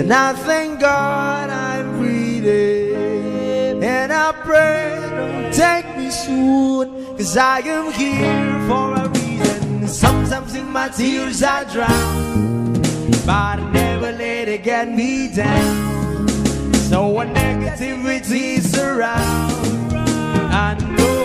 And I thank God I'm breathing. And I pray, don't take me soon. Cause I am here for a reason. Sometimes in my tears I drown. But I never let it get me down. So when negativity surrounds, I know.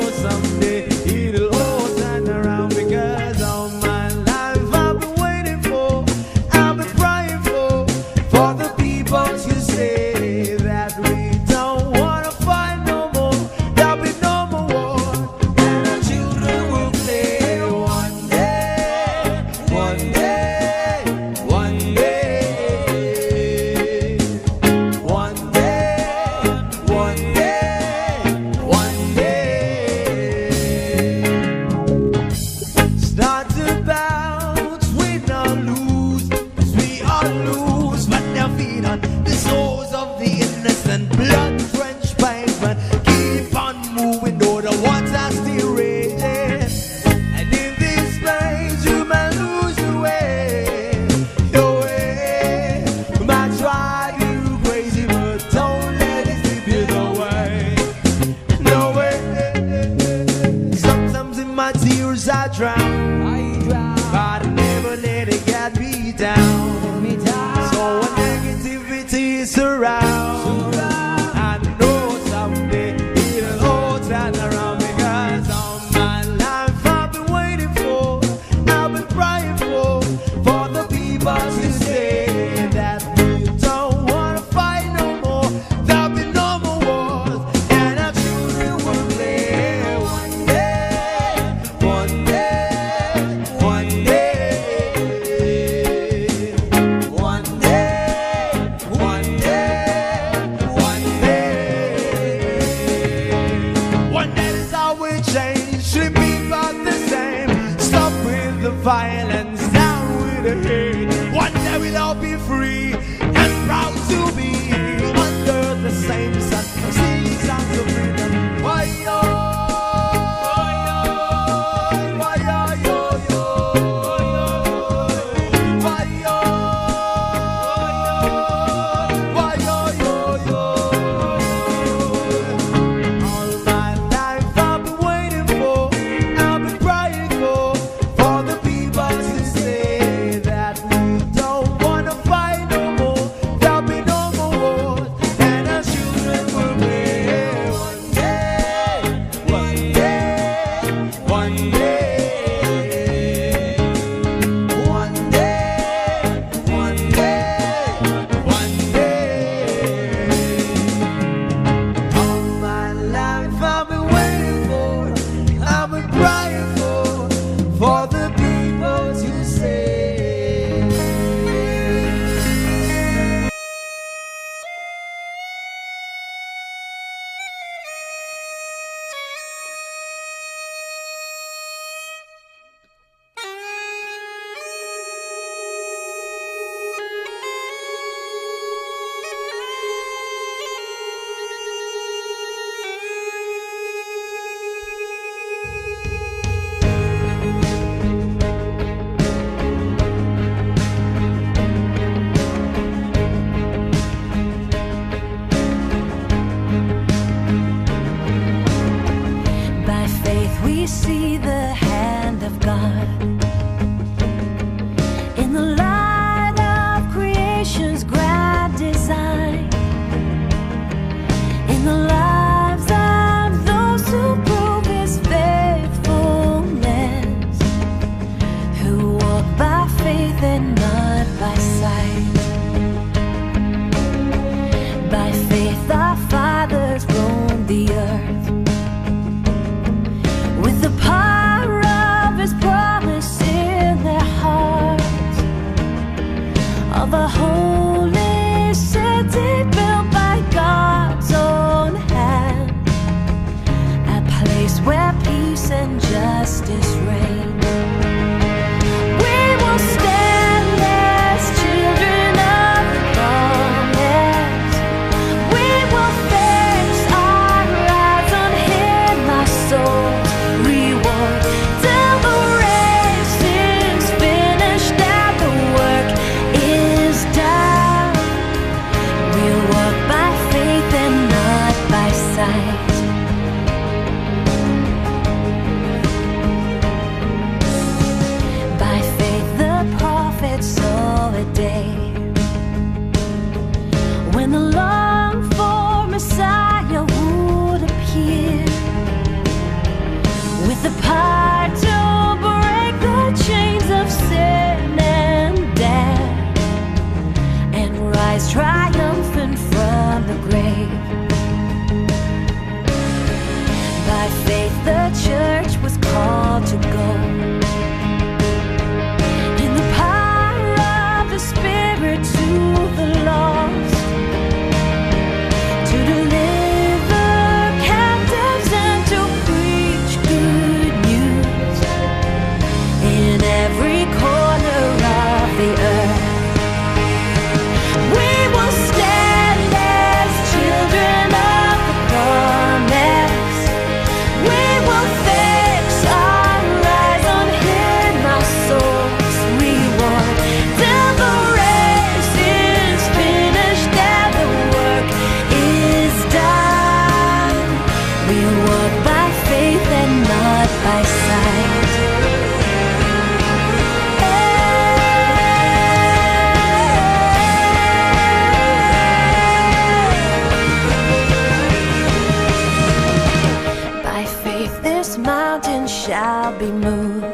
this mountain shall be moved,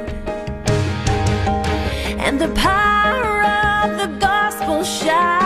and the power of the gospel shall.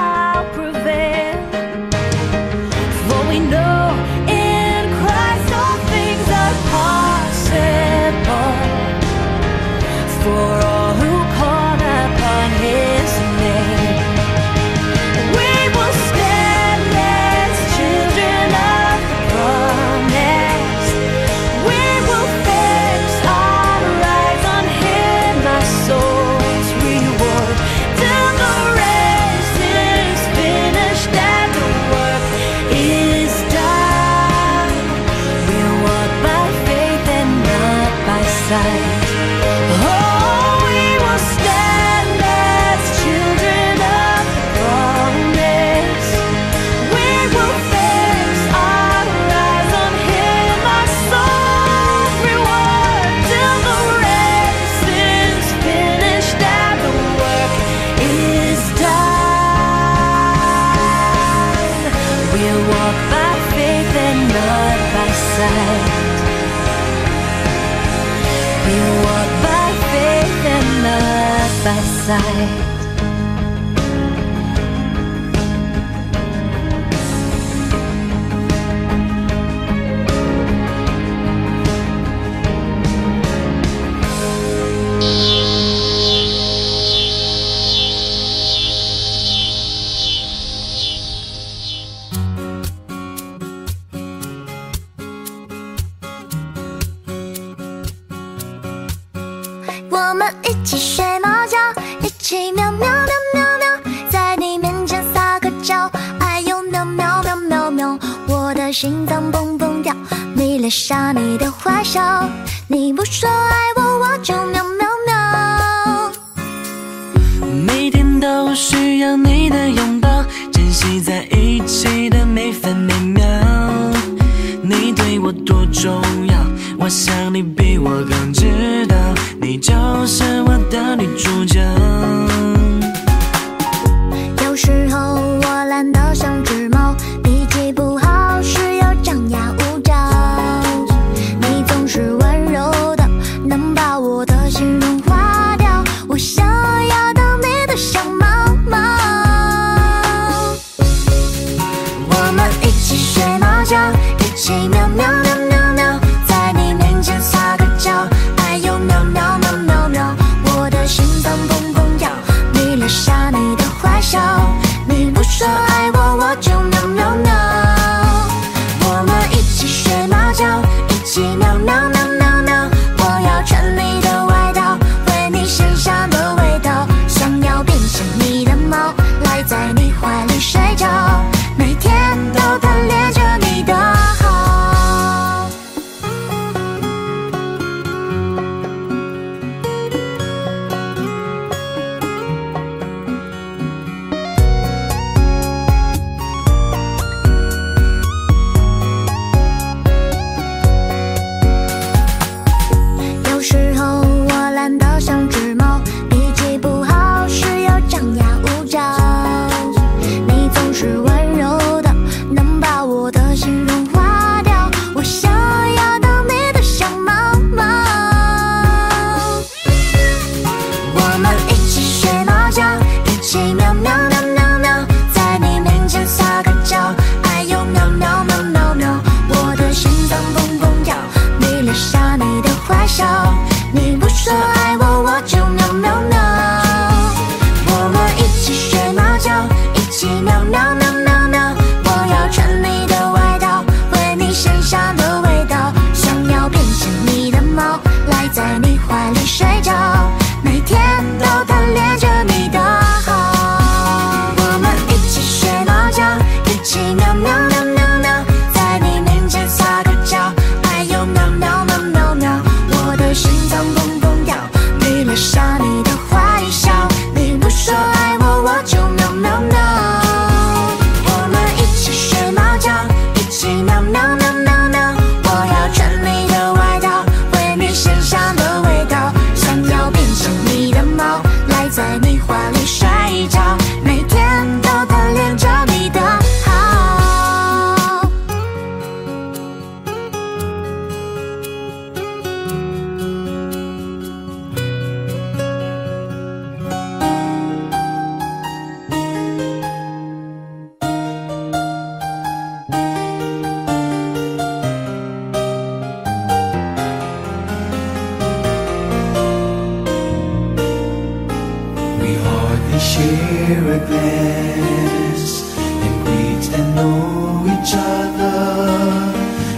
by side. 奇妙妙妙妙妙，在你面前撒个娇，哎呦喵喵喵喵喵，我的心脏蹦蹦跳，迷恋上你的坏笑，你不说爱我，我就喵喵喵。每天都需要你的拥抱，珍惜在一起的每分每秒。多重要？我想你比我更知道，你就是我的女主角。有时候我懒得想。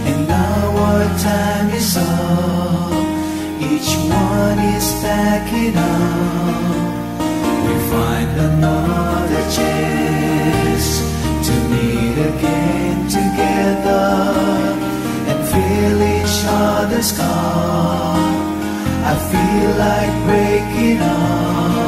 And now our time is up. Each one is packing up. We find another chance to meet again together and feel each other's call. I feel like breaking up.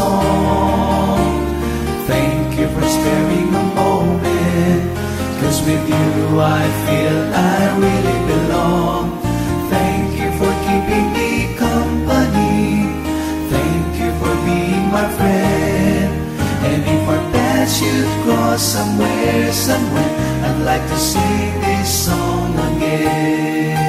Song. Thank you for sparing a moment. Cause with you I feel I really belong. Thank you for keeping me company. Thank you for being my friend. And if our paths should cross somewhere, somewhere, I'd like to sing this song again.